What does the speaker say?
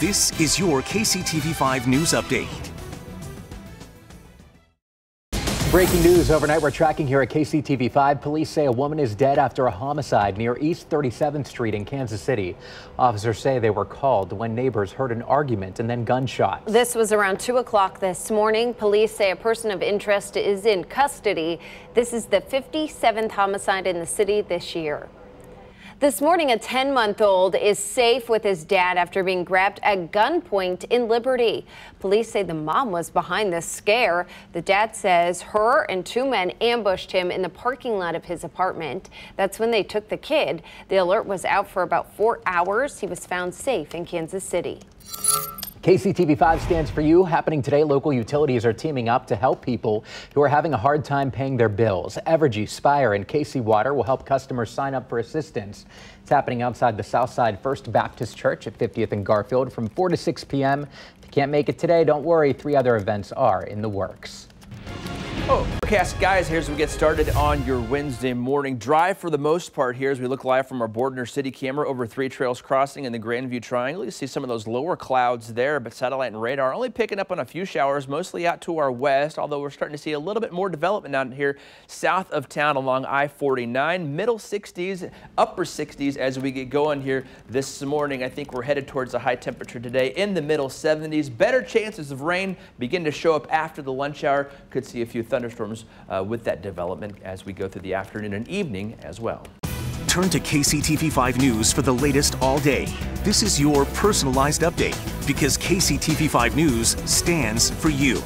This is your KCTV5 News Update. Breaking news overnight. We're tracking here at KCTV5. Police say a woman is dead after a homicide near East 37th Street in Kansas City. Officers say they were called when neighbors heard an argument and then gunshots. This was around 2 o'clock this morning. Police say a person of interest is in custody. This is the 57th homicide in the city this year. This morning, a 10 month old is safe with his dad after being grabbed at gunpoint in Liberty. Police say the mom was behind the scare. The dad says her and two men ambushed him in the parking lot of his apartment. That's when they took the kid. The alert was out for about four hours. He was found safe in Kansas City. KCTV5 stands for you. Happening today, local utilities are teaming up to help people who are having a hard time paying their bills. Evergy, Spire, and KC Water will help customers sign up for assistance. It's happening outside the Southside First Baptist Church at 50th and Garfield from 4 to 6 p.m. If you can't make it today, don't worry. Three other events are in the works. Oh, forecast, guys, here as we get started on your Wednesday morning drive for the most part here as we look live from our Bordner City camera over Three Trails Crossing in the Grandview Triangle. You see some of those lower clouds there, but satellite and radar only picking up on a few showers, mostly out to our west, although we're starting to see a little bit more development out here south of town along I-49, middle 60s, upper 60s as we get going here this morning. I think we're headed towards a high temperature today in the middle 70s. Better chances of rain begin to show up after the lunch hour. Could see a few thunderstorms uh, with that development as we go through the afternoon and evening as well. Turn to KCTV5 News for the latest all day. This is your personalized update because KCTV5 News stands for you.